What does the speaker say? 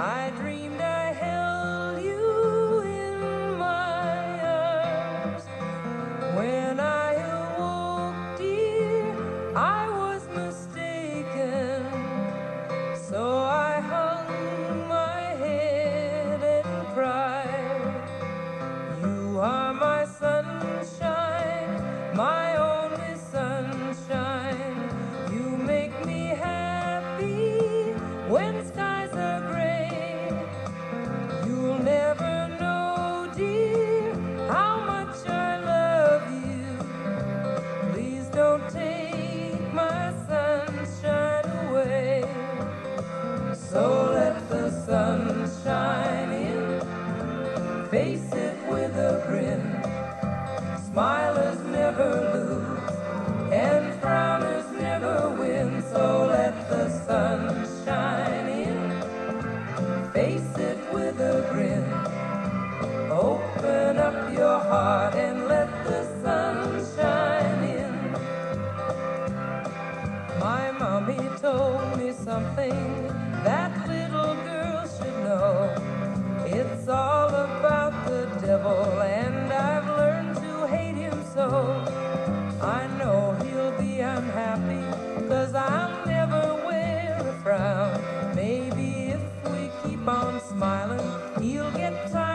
I dreamed Face it with a grin. Smilers never lose, and frowners never win. So let the sun shine in. Face it with a grin. Open up your heart and let the sun shine in. My mommy told me something. happy, cause I'll never wear a frown. Maybe if we keep on smiling, he'll get tired.